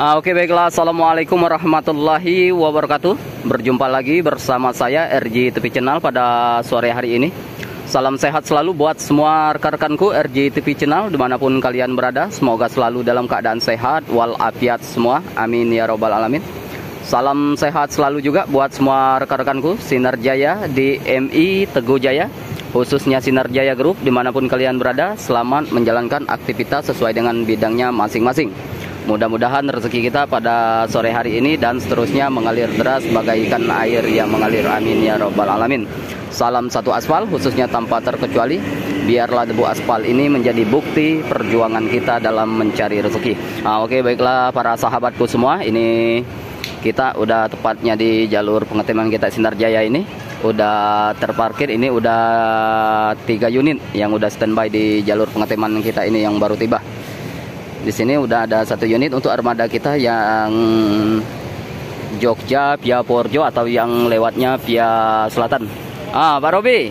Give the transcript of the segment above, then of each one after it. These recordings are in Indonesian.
Ah, Oke baiklah, Assalamualaikum warahmatullahi wabarakatuh. Berjumpa lagi bersama saya RJ TV Channel pada sore hari ini. Salam sehat selalu buat semua rekan-rekanku RJ TV Channel di mana pun kalian berada. Semoga selalu dalam keadaan sehat walafiat semua. Amin ya robbal alamin. Salam sehat selalu juga buat semua rekan-rekanku. Sinar Jaya di MI Teguh Jaya khususnya Sinar Jaya Group di mana pun kalian berada. Selamat menjalankan aktivitas sesuai dengan bidangnya masing-masing mudah-mudahan rezeki kita pada sore hari ini dan seterusnya mengalir deras bagaikan air yang mengalir. Amin ya robbal alamin. Salam satu aspal khususnya tanpa terkecuali. Biarlah debu aspal ini menjadi bukti perjuangan kita dalam mencari rezeki. Nah, oke baiklah para sahabatku semua. Ini kita udah tepatnya di jalur pengeteman kita Sinar Jaya ini. Udah terparkir. Ini udah tiga unit yang udah standby di jalur pengeteman kita ini yang baru tiba di sini udah ada satu unit untuk armada kita yang Jogja via Porjo atau yang lewatnya via selatan. Ah Pak Robi.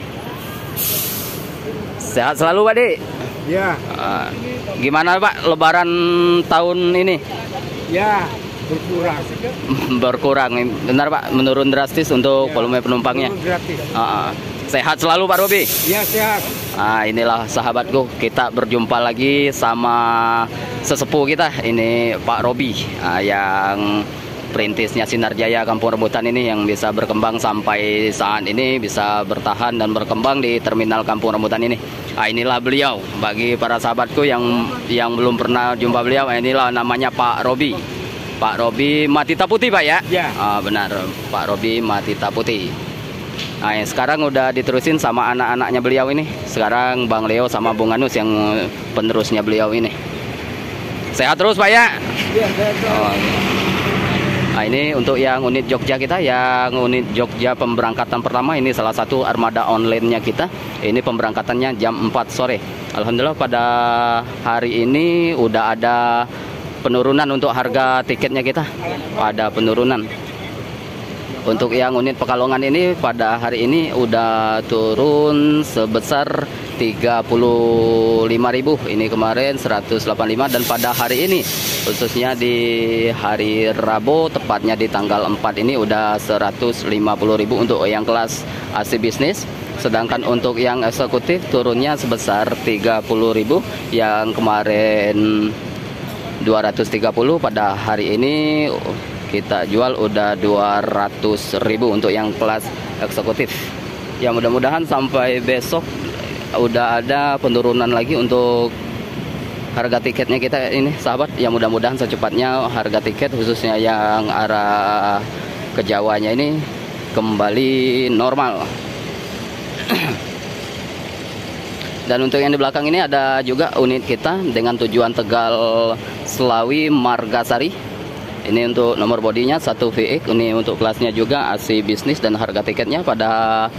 Sehat selalu Pak Dik. Ya, Ah, gimana Pak Lebaran tahun ini? Ya berkurang. berkurang. Benar Pak menurun drastis untuk Ya, volume penumpangnya? gratis. Ah, ah. Sehat selalu Pak Robi Ya sehat. Nah inilah sahabatku kita berjumpa lagi sama sesepuh kita ini Pak Robi ah, yang perintisnya Sinar Jaya Kampung Rebutan ini yang bisa berkembang sampai saat ini bisa bertahan dan berkembang di terminal Kampung Rebutan ini. Ah, inilah beliau bagi para sahabatku yang yang belum pernah jumpa beliau ah, inilah namanya Pak Robi. Pak Robi Matita Putih Pak ya? Ya. Ah, benar Pak Robi Matita Putih. Nah, yang sekarang udah diterusin sama anak-anaknya beliau ini. Sekarang Bang Leo sama Bung Anus yang penerusnya beliau ini. Sehat terus Pak ya? Ya sehat. Oh. Nah ini untuk yang unit Jogja kita, yang unit Jogja pemberangkatan pertama ini salah satu armada online-nya kita. Ini pemberangkatannya jam 4 sore. Alhamdulillah pada hari ini udah ada penurunan untuk harga tiketnya kita. Ada penurunan. Untuk yang unit Pekalongan ini pada hari ini udah turun sebesar 35.000. Ini kemarin 185 dan pada hari ini khususnya di hari Rabu tepatnya di tanggal 4 ini udah 150.000 untuk yang kelas AC bisnis. Sedangkan untuk yang eksekutif turunnya sebesar 30.000 yang kemarin 230 pada hari ini kita jual udah 200.000 untuk yang kelas eksekutif. Ya mudah-mudahan sampai besok udah ada penurunan lagi untuk harga tiketnya kita ini sahabat. Ya mudah-mudahan secepatnya harga tiket khususnya yang arah ke Jawanya ini kembali normal. Dan untuk yang di belakang ini ada juga unit kita dengan tujuan Tegal Selawi Margasari. Ini untuk nomor bodinya 1 VX, ini untuk kelasnya juga AC bisnis dan harga tiketnya pada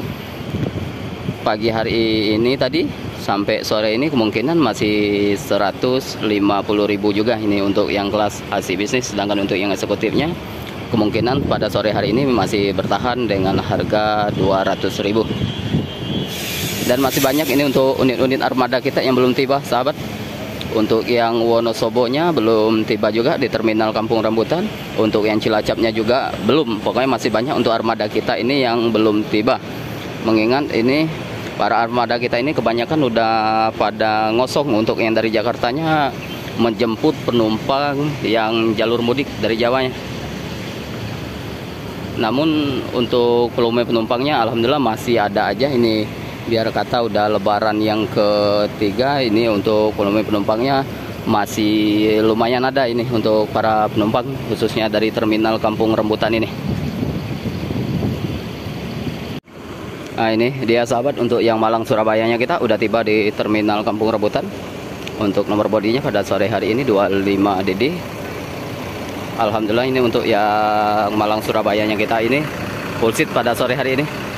pagi hari ini tadi sampai sore ini kemungkinan masih 150.000 juga ini untuk yang kelas AC bisnis sedangkan untuk yang eksekutifnya kemungkinan pada sore hari ini masih bertahan dengan harga 200.000 dan masih banyak ini untuk unit-unit armada kita yang belum tiba sahabat untuk yang Wonosobo-nya belum tiba juga di terminal Kampung Rambutan. Untuk yang Cilacapnya juga belum. Pokoknya masih banyak untuk armada kita ini yang belum tiba. Mengingat ini para armada kita ini kebanyakan udah pada ngosong. Untuk yang dari Jakartanya menjemput penumpang yang jalur mudik dari Jawanya. Namun untuk volume penumpangnya alhamdulillah masih ada aja ini biar kata udah lebaran yang ketiga ini untuk volume penumpangnya masih lumayan ada ini untuk para penumpang khususnya dari terminal Kampung Rembutan ini. Nah ini dia sahabat untuk yang Malang Surabayanya kita udah tiba di terminal Kampung Rembutan. Untuk nomor bodinya pada sore hari ini 25 DD. Alhamdulillah ini untuk yang Malang Surabayanya kita ini full seat pada sore hari ini.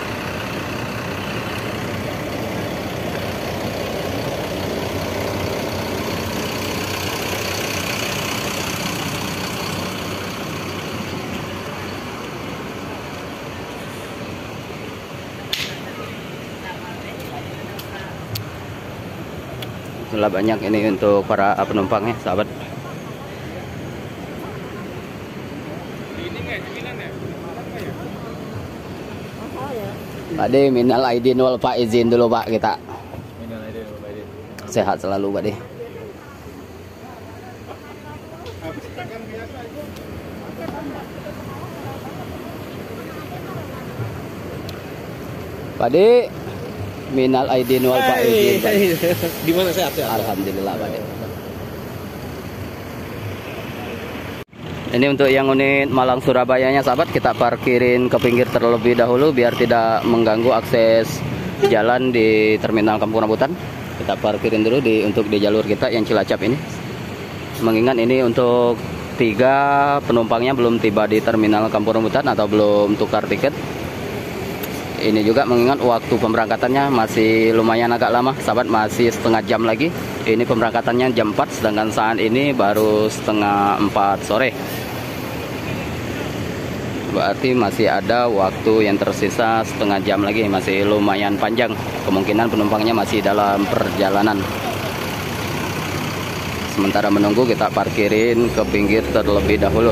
Itulah banyak ini untuk para penumpangnya, sahabat. Pak De, minal aidin wal pak izin dulu Pak kita. Sehat selalu Pak De. Pak De, minal aidin wal pak izin. Pak De. Di mana sehat ya? Alhamdulillah Pak. Ini untuk yang unit Malang Surabayanya sahabat kita parkirin ke pinggir terlebih dahulu biar tidak mengganggu akses jalan di terminal Kampung Rambutan. Kita parkirin dulu di untuk di jalur kita yang Cilacap ini. Mengingat ini untuk tiga penumpangnya belum tiba di terminal Kampung Rambutan atau belum tukar tiket. Ini juga mengingat waktu pemberangkatannya masih lumayan agak lama, sahabat masih setengah jam lagi. Ini pemberangkatannya jam 4, sedangkan saat ini baru setengah 4 sore. Berarti masih ada waktu yang tersisa setengah jam lagi, masih lumayan panjang. Kemungkinan penumpangnya masih dalam perjalanan. Sementara menunggu kita parkirin ke pinggir terlebih dahulu.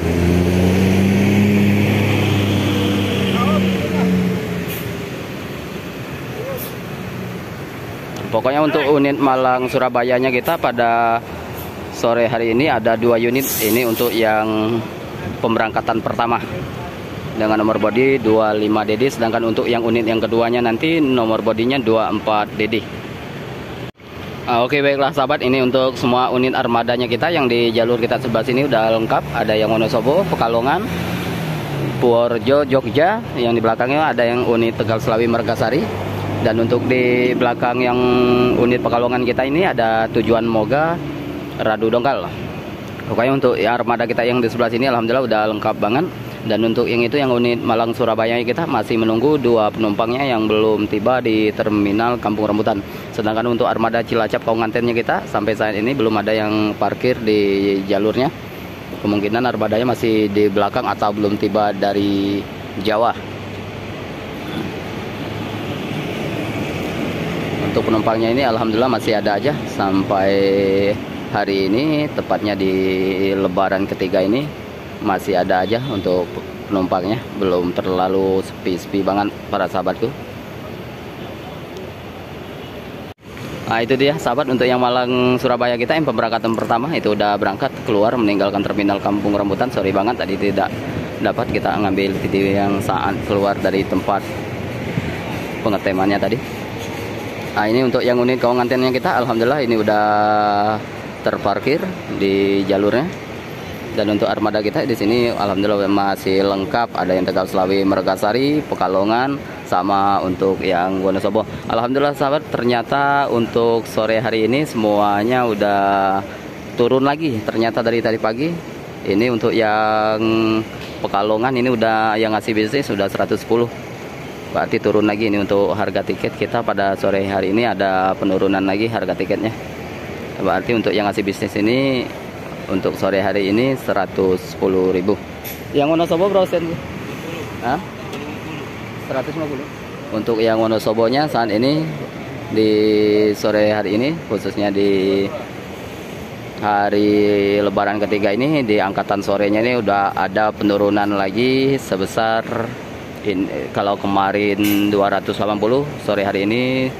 Pokoknya untuk unit Malang Surabayanya kita pada sore hari ini ada dua unit. Ini untuk yang pemberangkatan pertama dengan nomor bodi 25 DD sedangkan untuk yang unit yang keduanya nanti nomor bodinya 24 DD. Ah, Oke baiklah sahabat ini untuk semua unit armadanya kita yang di jalur kita sebelah sini udah lengkap ada yang Wonosobo, Pekalongan, Purworejo, Jogja yang di belakangnya ada yang unit Tegal Selawi Mergasari dan untuk di belakang yang unit Pekalongan kita ini ada tujuan Moga Radu Dongkal. Pokoknya untuk ya, armada kita yang di sebelah sini alhamdulillah udah lengkap banget. Dan untuk yang itu yang unit Malang Surabaya kita masih menunggu dua penumpangnya yang belum tiba di terminal Kampung Rambutan. Sedangkan untuk armada Cilacap Kaungantennya kita sampai saat ini belum ada yang parkir di jalurnya. Kemungkinan armadanya masih di belakang atau belum tiba dari Jawa. Untuk penumpangnya ini alhamdulillah masih ada aja sampai hari ini tepatnya di lebaran ketiga ini masih ada aja untuk penumpangnya. Belum terlalu sepi-sepi banget para sahabatku. Nah itu dia sahabat untuk yang Malang Surabaya kita yang pemberangkatan pertama itu udah berangkat keluar meninggalkan terminal Kampung Rambutan. Sorry banget tadi tidak dapat kita ngambil video yang saat keluar dari tempat pengetemannya tadi Nah ini untuk yang unit kawangantennya kita Alhamdulillah ini udah terparkir di jalurnya. Dan untuk armada kita di sini alhamdulillah masih lengkap. Ada yang Tegal Selawi Mergasari Pekalongan sama untuk yang Wonosobo. Alhamdulillah sahabat ternyata untuk sore hari ini semuanya udah turun lagi. Ternyata dari tadi pagi ini untuk yang Pekalongan ini udah yang ngasih bisnis sudah 110 berarti turun lagi ini untuk harga tiket kita pada sore hari ini ada penurunan lagi harga tiketnya berarti untuk yang ngasih bisnis ini untuk sore hari ini 110.000 yang Wonosobo berapa sen? Hah? 150 untuk yang Wonosobonya saat ini di sore hari ini khususnya di hari lebaran ketiga ini di angkatan sorenya ini udah ada penurunan lagi sebesar in, kalau kemarin 280 sore hari ini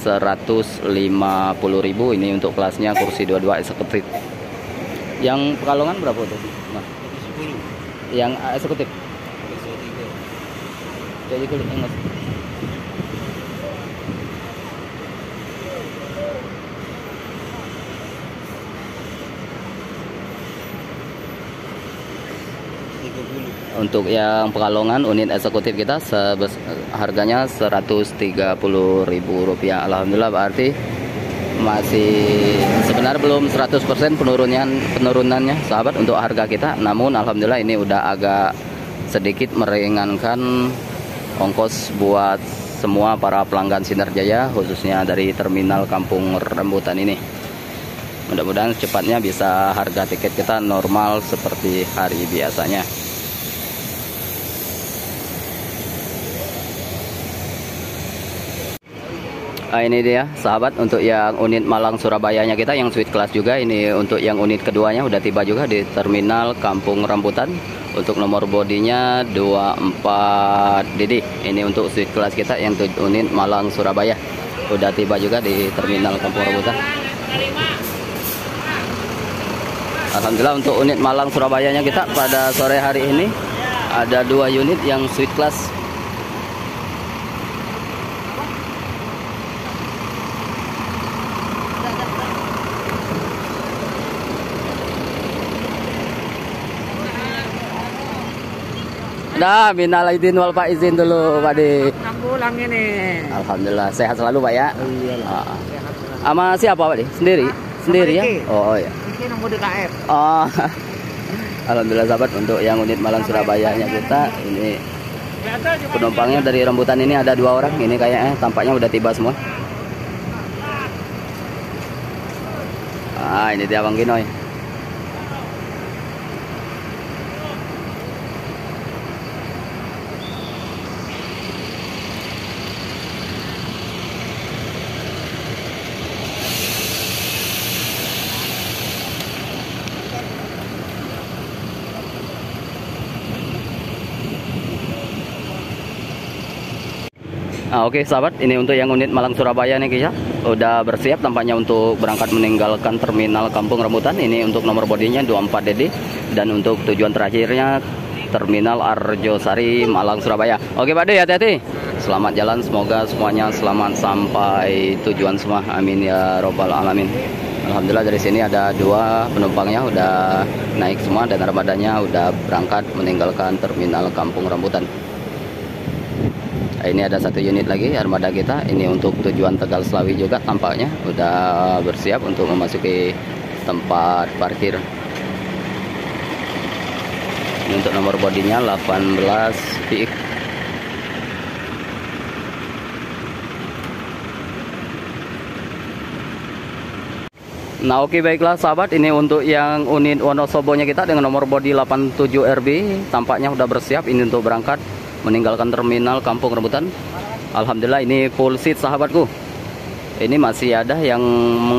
150.000 ini untuk kelasnya kursi 22 eksekutif yang Pekalongan berapa tuh? Nah. Yang eksekutif? Jadi kulit enggak. Untuk yang Pekalongan unit eksekutif kita sebes, harganya Rp130.000. Alhamdulillah berarti masih sebenarnya belum 100% penurunan penurunannya sahabat untuk harga kita. Namun alhamdulillah ini udah agak sedikit meringankan ongkos buat semua para pelanggan Sinar Jaya khususnya dari terminal Kampung Rambutan ini. Mudah-mudahan cepatnya bisa harga tiket kita normal seperti hari biasanya Nah, ini dia sahabat untuk yang unit Malang Surabayanya kita yang suite kelas juga. Ini untuk yang unit keduanya udah tiba juga di terminal Kampung Rambutan. Untuk nomor bodinya 24 DD ini untuk suite kelas kita yang 7 unit Malang Surabaya. Udah tiba juga di terminal Kampung Rambutan. Alhamdulillah untuk unit Malang Surabayanya kita pada sore hari ini ada dua unit yang suite class Dah, minal aidin wal faizin dulu, Pak De. Enam bulan ini. Alhamdulillah, sehat selalu, Pak ya. Oh iya. Ah. Sama siapa, Pak De? Sendiri? Sendiri ya? Oh, oh ya. Ini nomor DKF. Oh. Alhamdulillah sahabat untuk yang unit Malang Surabaya nya kita ini penumpangnya dari rambutan ini ada dua orang ini kayaknya tampaknya udah tiba semua. Ah ini dia Bang Ginoy. Ah, Oke sahabat, ini untuk yang unit Malang Surabaya nih kisah udah bersiap tampaknya untuk berangkat meninggalkan terminal Kampung Rambutan. Ini untuk nomor bodinya 24DD dan untuk tujuan terakhirnya terminal Arjosari Malang Surabaya. Oke Pak De, hati-hati. Selamat jalan, semoga semuanya selamat sampai tujuan semua. Amin ya robbal alamin. Alhamdulillah dari sini ada dua penumpangnya udah naik semua dan armadanya udah berangkat meninggalkan terminal Kampung Rambutan. Ini ada satu unit lagi armada kita. Ini untuk tujuan Tegal Selawi juga tampaknya udah bersiap untuk memasuki tempat parkir. Ini untuk nomor bodinya 18 PX. Nah oke baiklah sahabat ini untuk yang unit Wonosobo-nya kita dengan nomor bodi 87 RB tampaknya udah bersiap ini untuk berangkat meninggalkan terminal Kampung Rebutan. Alhamdulillah ini full seat sahabatku. Ini masih ada yang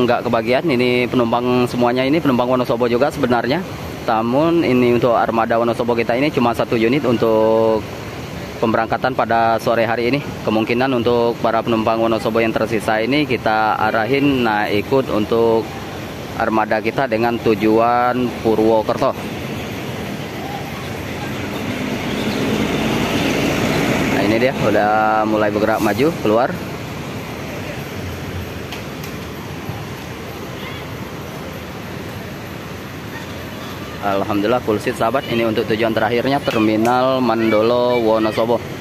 enggak kebagian. Ini penumpang semuanya ini penumpang Wonosobo juga sebenarnya. Namun ini untuk armada Wonosobo kita ini cuma satu unit untuk pemberangkatan pada sore hari ini. Kemungkinan untuk para penumpang Wonosobo yang tersisa ini kita arahin nah ikut untuk armada kita dengan tujuan Purwokerto. Ini dia udah mulai bergerak maju keluar. Alhamdulillah full seat sahabat ini untuk tujuan terakhirnya terminal Mandolo Wonosobo.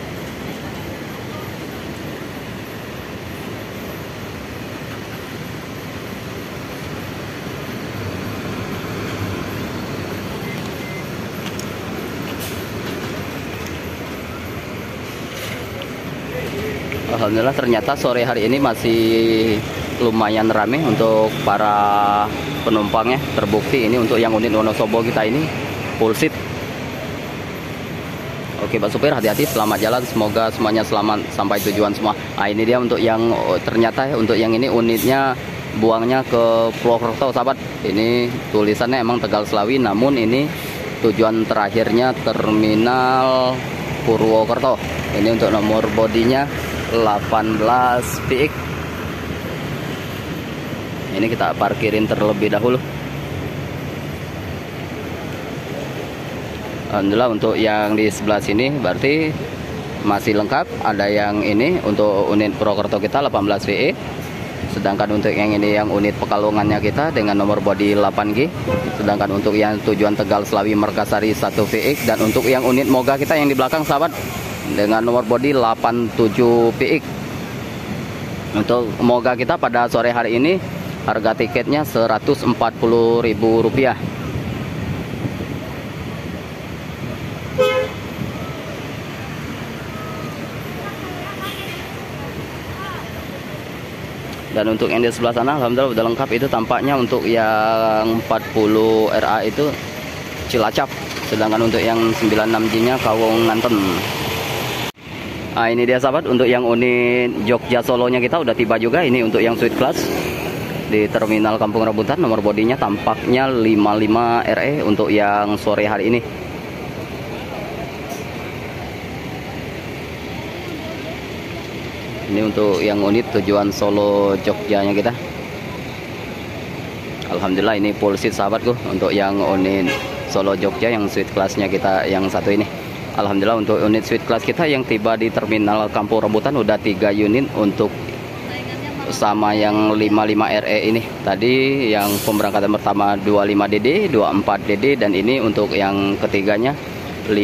Alhamdulillah ternyata sore hari ini masih lumayan ramai untuk para penumpangnya. Terbukti ini untuk yang unit Wonosobo kita ini full seat. Oke Pak Supir hati-hati selamat jalan semoga semuanya selamat sampai tujuan semua. Nah ini dia untuk yang oh, ternyata ya untuk yang ini unitnya buangnya ke Purwokerto sahabat. Ini tulisannya emang Tegal Selawi namun ini tujuan terakhirnya terminal Purwokerto. Ini untuk nomor bodinya 18 PX ini kita parkirin terlebih dahulu. Alhamdulillah untuk yang di sebelah sini berarti masih lengkap. Ada yang ini untuk unit Purwokerto kita 18 VE sedangkan untuk yang ini yang unit Pekalongannya kita dengan nomor bodi 8G sedangkan untuk yang tujuan Tegal Selawi Merkasari 1 VX dan untuk yang unit Moga kita yang di belakang sahabat dengan nomor bodi 87 PX. Untuk Moga kita pada sore hari ini harga tiketnya Rp140.000. Dan untuk yang di sebelah sana alhamdulillah udah lengkap itu tampaknya untuk yang 40 RA itu Cilacap sedangkan untuk yang 96J-nya Kawung Nganten. Nah, ini dia sahabat. Untuk yang unit Jogja Solonya kita udah tiba juga. Ini untuk yang suite Class di Terminal Kampung Rebutan. Nomor bodinya tampaknya 55 RE untuk yang sore hari ini. Ini untuk yang unit tujuan Solo Jogjanya kita. Alhamdulillah ini full seat sahabatku. Untuk yang unit Solo Jogja yang suite kelasnya kita yang satu ini. Alhamdulillah untuk unit suite kelas kita yang tiba di terminal Kampung Rambutan udah tiga unit untuk sama yang 55 RE ini. Tadi yang pemberangkatan pertama 25 DD 24 DD dan ini untuk yang ketiganya 55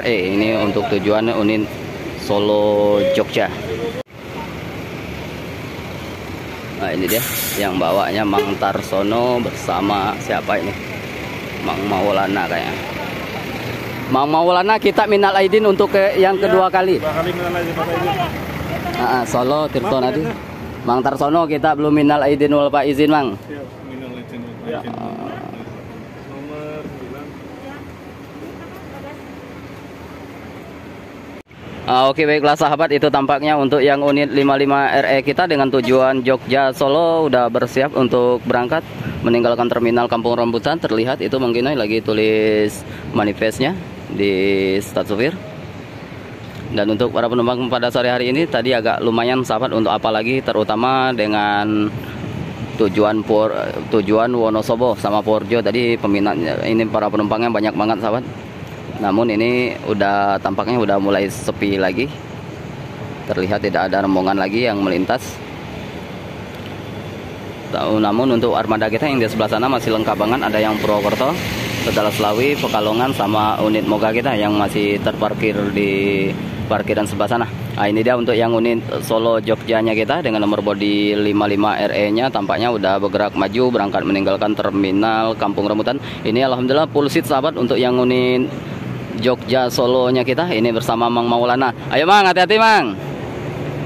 RE ini untuk tujuan unit Solo Jogja. Nah ini dia yang bawanya Mang Tarsono bersama siapa ini? Mang Maulana kayaknya Mang Maulana kita minal aidin untuk ke yang kedua kali. Ah, Solo Tirto nanti. Mang Tarsono kita belum minal aidin wal pak izin mang. Siap, minal izin. Wal faizin. Nomor 9. Ah, Oke baiklah sahabat. Itu tampaknya untuk yang unit 55 RE kita dengan tujuan Jogja Solo. Udah bersiap untuk berangkat meninggalkan terminal Kampung Rambutan. Terlihat itu mungkin lagi tulis manifestnya di stasiun dan untuk para penumpang pada sore hari ini tadi agak lumayan sahabat untuk apalagi terutama dengan tujuan Pur, tujuan Wonosobo sama Porjo. Tadi peminat ini para penumpangnya banyak banget sahabat namun ini udah tampaknya udah mulai sepi lagi. Terlihat tidak ada rombongan lagi yang melintas. Namun untuk armada kita yang di sebelah sana masih lengkap banget. Ada yang Purwokerto Setelah Selawi, Pekalongan sama unit Moga kita yang masih terparkir di parkiran sebelah sana. Nah, ini dia untuk yang unit Solo Jogjanya kita dengan nomor bodi 55 RE-nya tampaknya udah bergerak maju berangkat meninggalkan terminal Kampung Rambutan. Ini alhamdulillah full seat sahabat untuk yang unit Jogja Solonya kita ini bersama Mang Maulana. Ayo Mang, hati-hati Mang.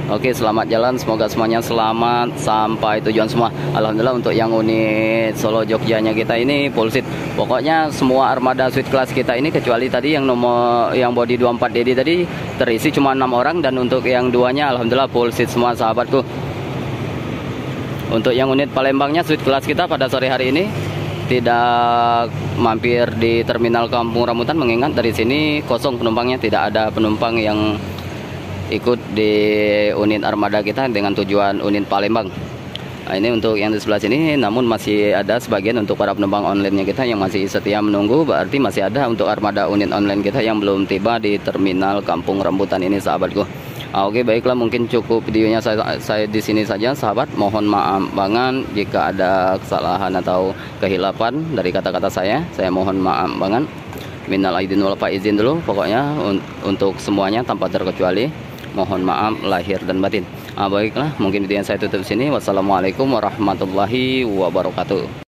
Oke, selamat jalan. Semoga semuanya selamat sampai tujuan semua. Alhamdulillah untuk yang unit Solo Jogjanya kita ini full seat. Pokoknya semua armada suite kelas kita ini kecuali tadi yang nomor yang body 24 DD tadi terisi cuma enam orang dan untuk yang duanya alhamdulillah full seat semua sahabatku. Untuk yang unit Palembangnya suite kelas kita pada sore hari ini tidak mampir di terminal Kampung Rambutan mengingat dari sini kosong penumpangnya tidak ada penumpang yang ikut di unit armada kita dengan tujuan unit Palembang. Nah, ini untuk yang di sebelah sini, namun masih ada sebagian untuk para penumpang online-nya kita yang masih setia menunggu, berarti masih ada untuk armada unit online kita yang belum tiba di terminal Kampung Rambutan ini, sahabatku. Nah, Oke, baiklah mungkin cukup videonya saya, saya di sini saja, sahabat. Mohon maaf banget jika ada kesalahan atau kehilapan dari kata-kata saya. Saya mohon maaf banget. Minal aidin wal izin dulu, pokoknya un untuk semuanya tanpa terkecuali mohon maaf lahir dan batin. Ah, baiklah, mungkin video yang saya tutup sini. Wassalamualaikum warahmatullahi wabarakatuh.